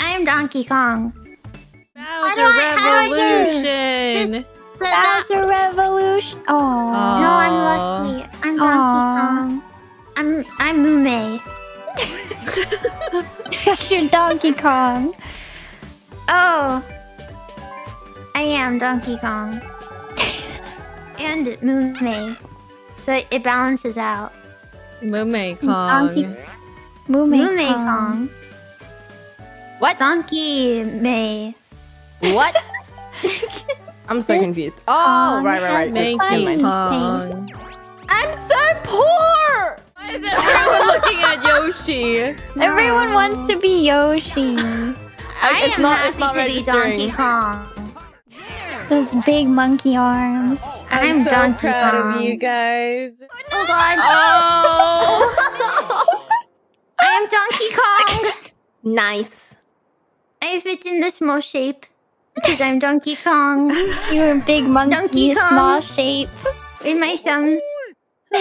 I'm Donkey Kong. Bowser I- how do I do Revolution. Bowser Revolution. Oh. No, I'm lucky. I'm Donkey Aw. Kong. I'm I'm Mumei. You're Donkey Kong. Oh. I am Donkey Kong. and Mumei. So it balances out. Mumei Donkey- Kong. Mumei, Mumei Kong. Kong. What? Donkey May. What? I'm so This confused. Oh, Kong right, right, right. has Oops, funny never Donkey mind. Kong. I'm so poor. Why is everyone looking at Yoshi? Everyone wants to be Yoshi. I it's am not- happy it's not to be Donkey. Kong. Those big monkey arms. I'm, I'm so Donkey proud Kong. of you guys. Oh god. Oh! I am Donkey Kong. Nice. I fit in the small shape. Because I'm Donkey Kong. You're a big monkey, Donkey Kong. small shape. With my thumbs. I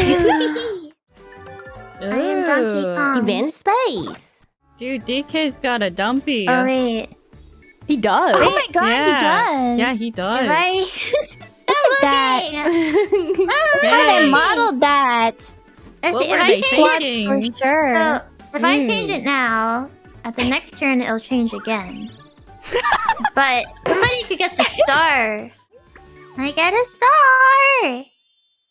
am Donkey Ooh. Kong. Event space. Dude, DK's got a dumpy. Oh wait. He does. Oh my god, yeah. he does. Yeah, he does. Have I... Look at that. looking. How they Dang. modeled that. What see, were if I they change thinking? For sure. so if I Hmm. change it now, at the next turn it'll change again. but somebody could get the star. I get a star.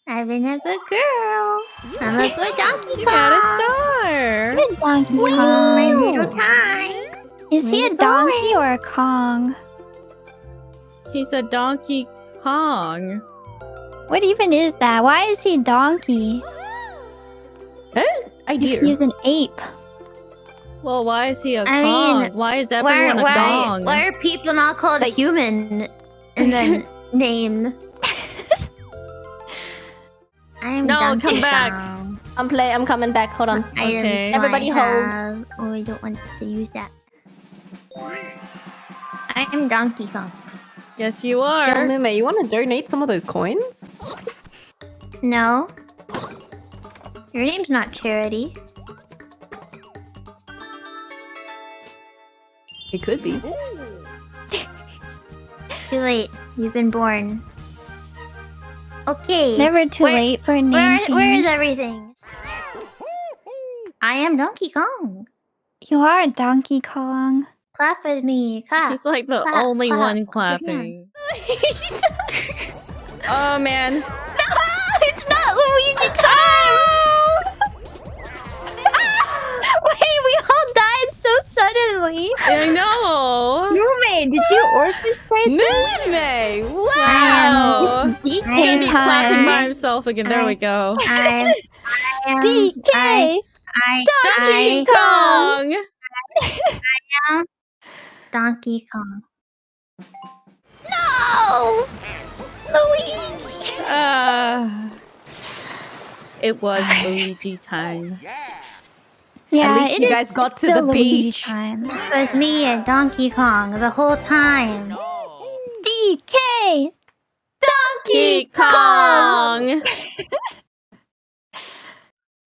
I've been a good girl. I'm a good Donkey Kong. You got a star. Good Donkey My Kong. little time. Is he a Little donkey or a Kong? He's a Donkey Kong. What even is that? Why is he donkey? Huh? I If do. he's an ape. Well, why is he a I Kong? mean, why is Why, everyone a why, Kong? why are people not called a human in the name? I'm No, Donkey come back. Kong. I'm play. I'm coming back. Hold on. Okay. do I Everybody hold. Oh, I don't want to use that. I am Donkey Kong. Yes, you Yo, are. Mumei, you want to donate some of those coins? No. Your name's not Charity. It could be. Too late. You've been born. Okay. Never too Where- late for a name Where, change. where is everything? I am Donkey Kong. You are Donkey Kong. Clap with me. Clap. He's like the Clap, only clap. one clapping. oh man. Suddenly. I know. Roommate, did you orchestrate Mumei! Wow! Wow. DK. He's gonna be clapping by himself again. There we go. I, I am DK! I, I, Donkey Kong. I am Donkey Kong. No! Luigi! Uh, it was Luigi time. Yeah, At least it you is guys got to the beach. time. It was me and Donkey Kong the whole time. DK! Donkey Kong.